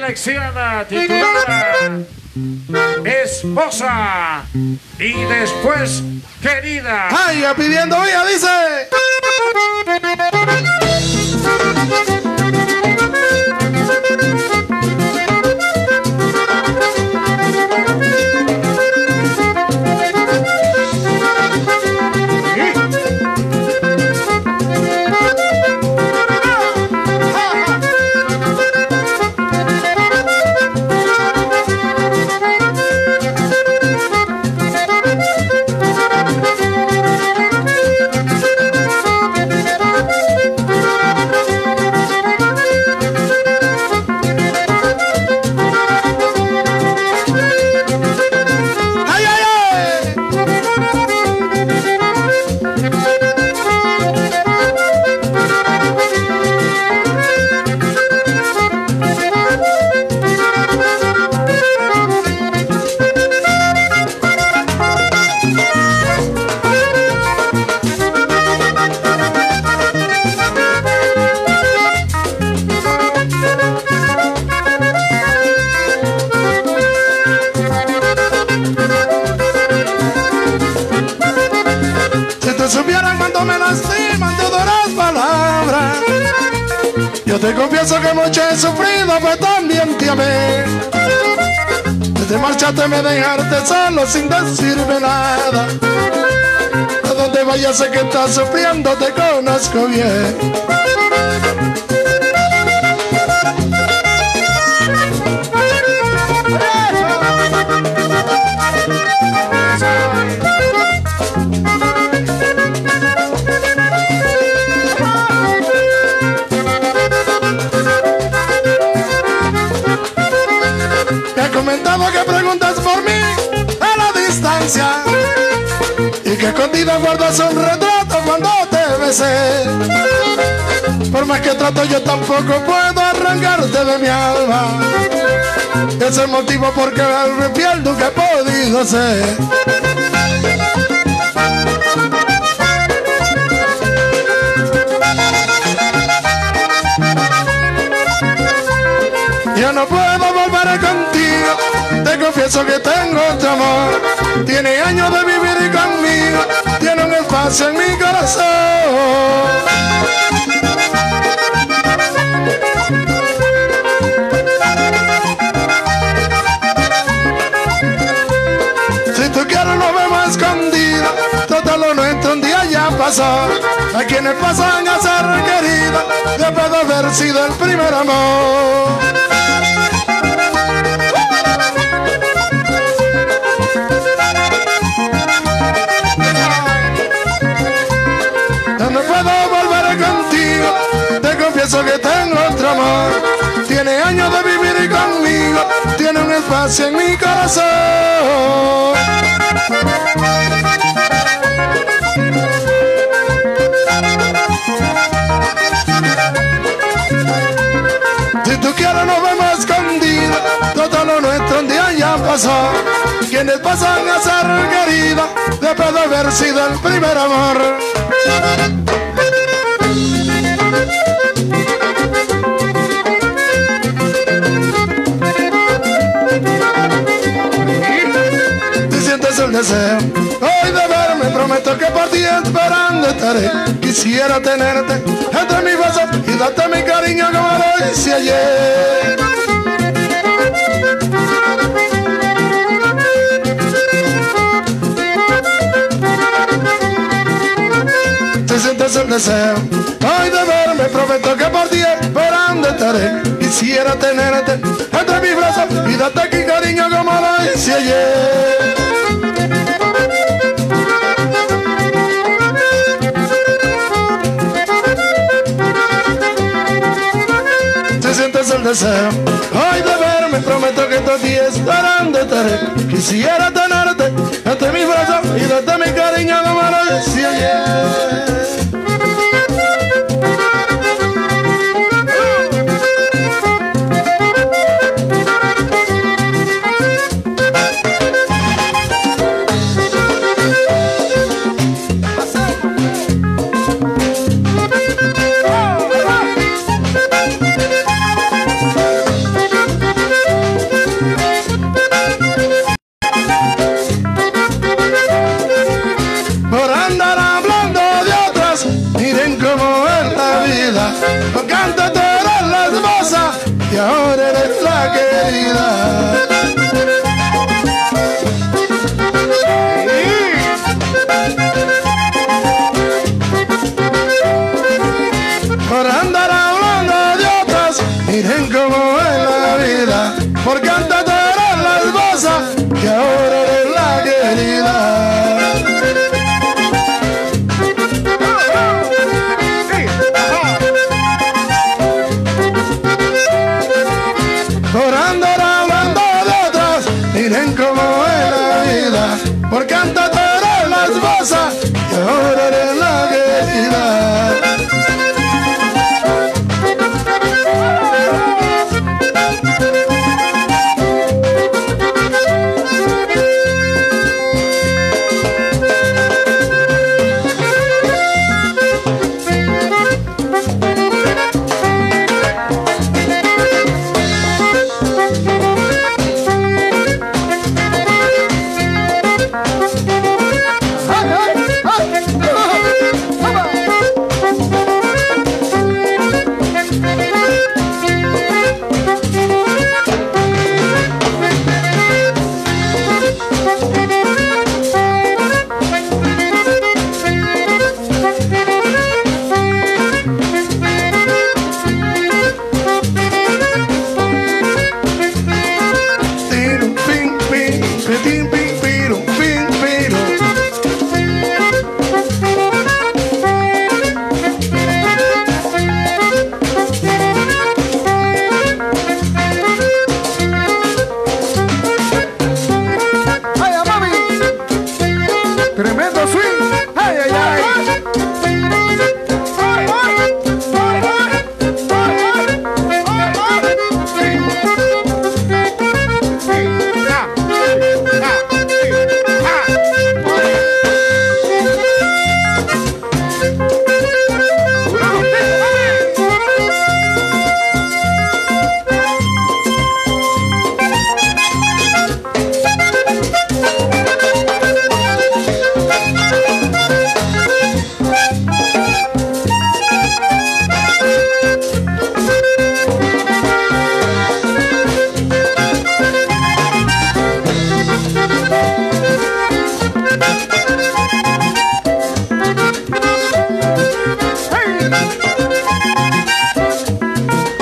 lección titulada Esposa y después querida. ¡Ay, pidiendo vida, dice! Pues también te amé. Desde marcharte me dejarte solo sin decirme nada. A donde vayas sé que estás sufriendo, te conozco bien. Y que escondida guardas un retrato cuando te besé. Por más que trato yo tampoco puedo arrancarte de mi alma. Es el motivo por que me arrepiento que he podido ser. Ya no puedo confieso que tengo otro amor. Tiene años de vivir conmigo, tiene un espacio en mi corazón. Si tú quieres lo vemos escondido, todo lo nuestro un día ya pasó. A quienes pasan a ser queridos, después de haber sido el primer amor. Confieso que tengo otro amor. Tiene años de vivir conmigo, tiene un espacio en mi corazón. Si tú quieres nos vemos escondidos, todo lo ya pasó. Quienes pasan a ser queridos después de haber sido el primer amor. Hoy de verme prometo que por ti esperando estaré. Quisiera tenerte entre mis brazos y darte mi cariño como lo hice ayer. El deseo hoy de verme prometo que por ti esperando estaré. Quisiera tenerte entre mis brazos y darte mi cariño como lo hice ayer. el deseo. Hoy de verme prometo que estos días estarán de estaré. Quisiera tenerte entre mis brazos y darte mi cariño como lo decía ayer. porque antes tú eras la esposa y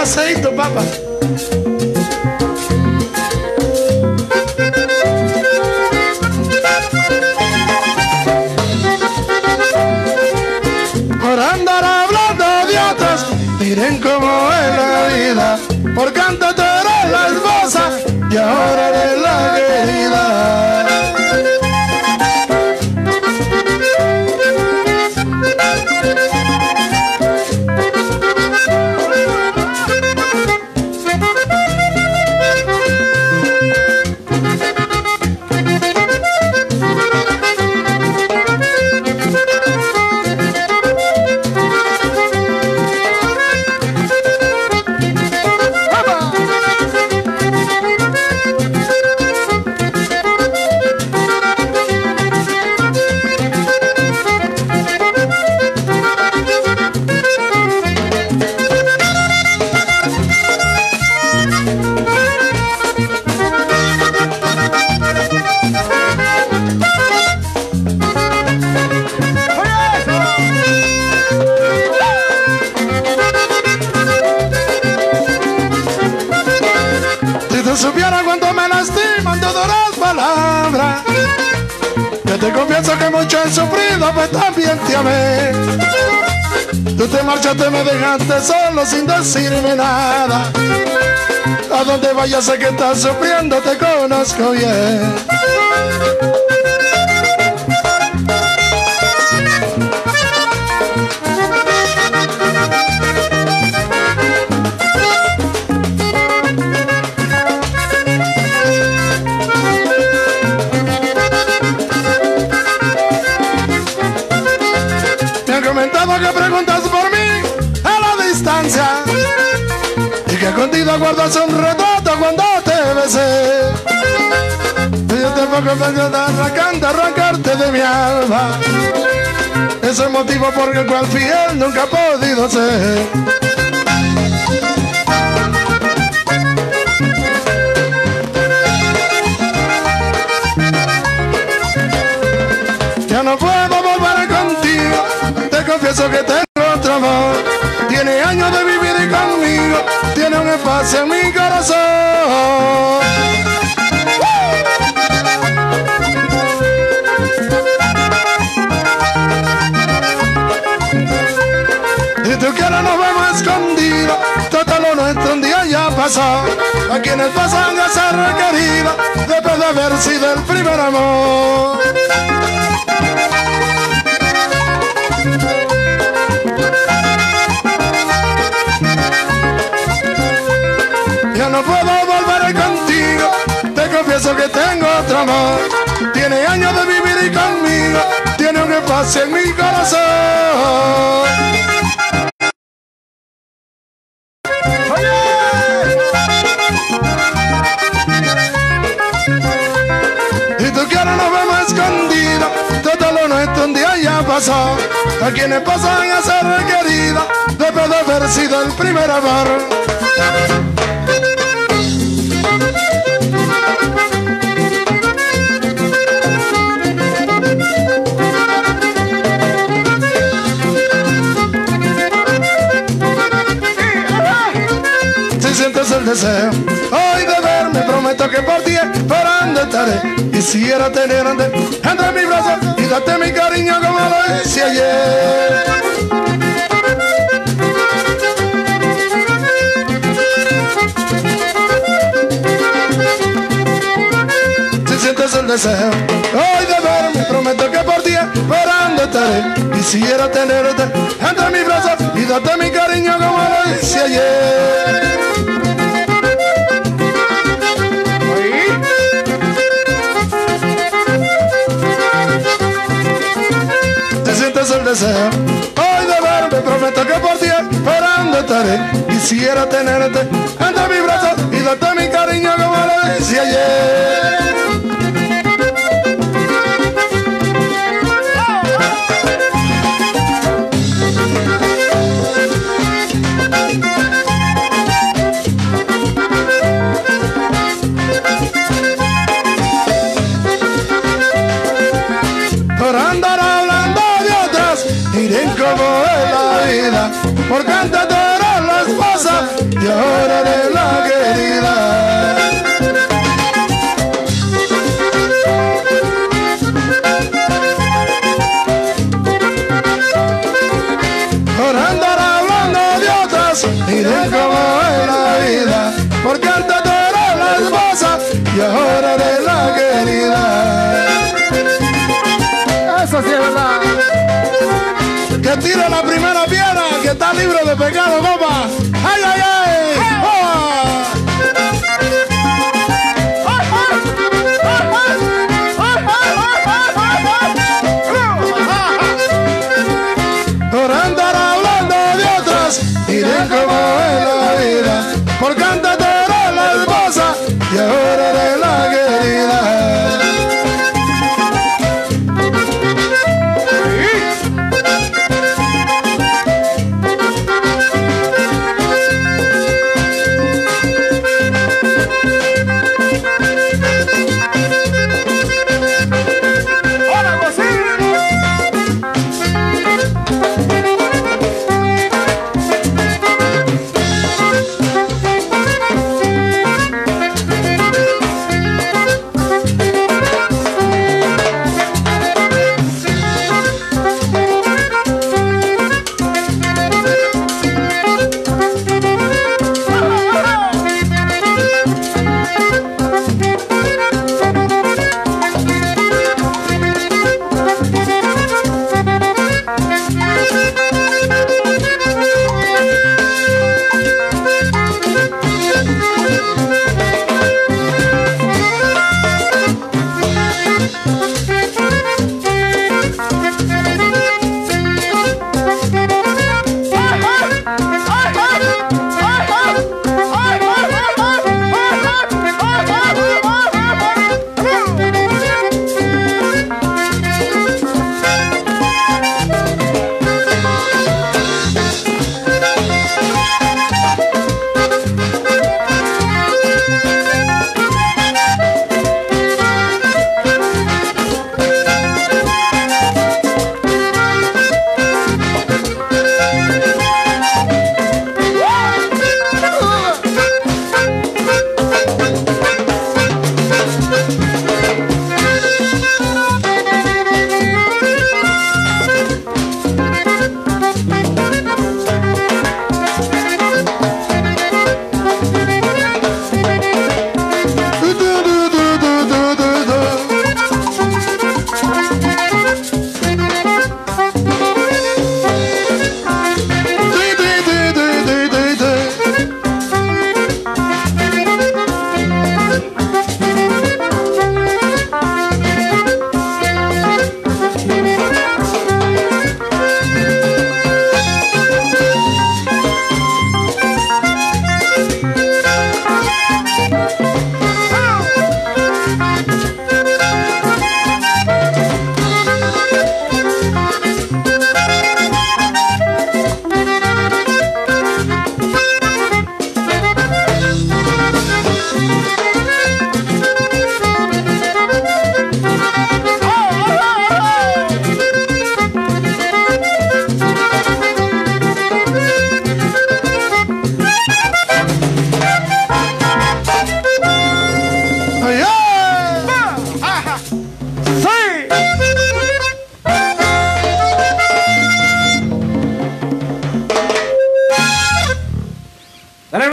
paseíto, papá. Por andar hablando de otros, miren cómo es la vida. Por canto tú eres la esposa y ahora también te amé. Tú te marchaste, me dejaste solo sin decirme nada. A donde vayas sé que estás sufriendo, te conozco bien Contigo guardas un retrato cuando te besé. Y yo tampoco vengo de arrancarte, arrancarte de mi alma. Es el motivo por el cual fiel nunca he podido ser. Ya no puedo volver contigo, te confieso que tengo espacio en mi corazón. Si tú quieres nos vemos escondidos, todo lo nuestro un día ya pasó. A quienes pasan a ser requeridos, después de haber sido el primer amor. No puedo volver contigo, te confieso que tengo otro amor. Tiene años de vivir y conmigo, tiene un espacio en mi corazón. A quienes pasan a ser requeridos, después de haber sido el primer amor. El deseo hoy de verme, prometo que por ti esperando estaré. Quisiera tenerte entre mis brazos y darte mi cariño como lo hice ayer. Si sientes el deseo hoy de verme, prometo que por ti esperando estaré. Quisiera tenerte entre mis brazos y darte mi cariño como lo hice ayer. Sientes el deseo hoy de verme, prometo que por ti esperando estaré. Quisiera tenerte entre mis brazos y darte mi cariño como lo hice ayer. Y ahora eres la querida. Eso sí es verdad. Que tire la primera piedra, que está libre de pecado, compa. ¡Ay, ay, ay!